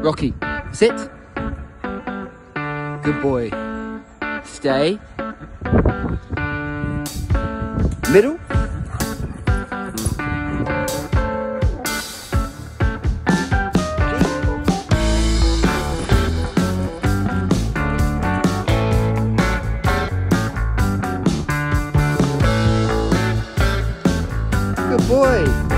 Rocky, sit. Good boy. Stay. Middle. Good boy.